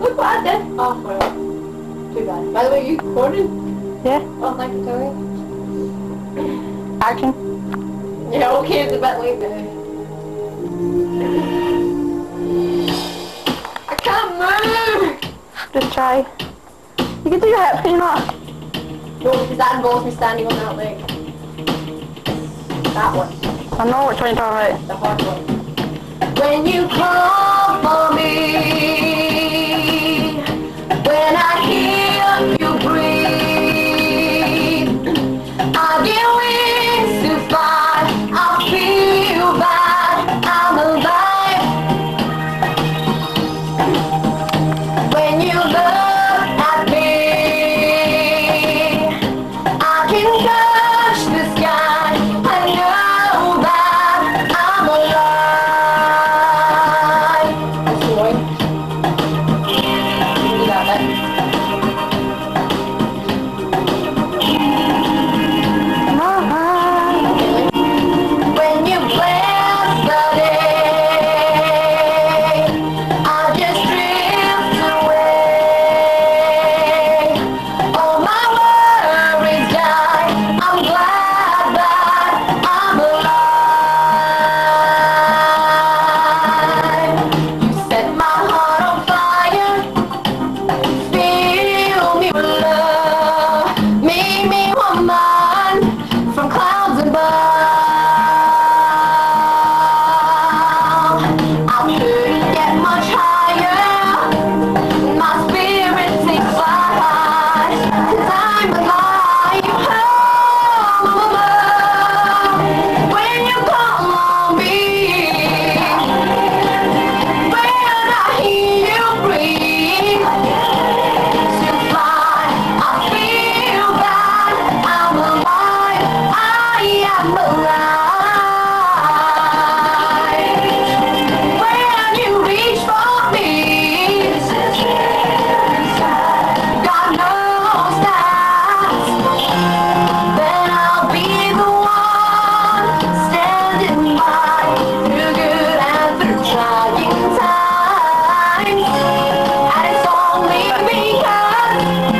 Look what I did. Oh, well. Too bad. By the way, you recording? Yeah. Oh, thank you, Tori. Action. Yeah, okay, it's a bit late now. I can't move! Just try. You can do your hips, can you not? No, because that involves me standing on that leg. That one. I know which one you're talking about. The hard one. When you call for me, alive. When you love 你看。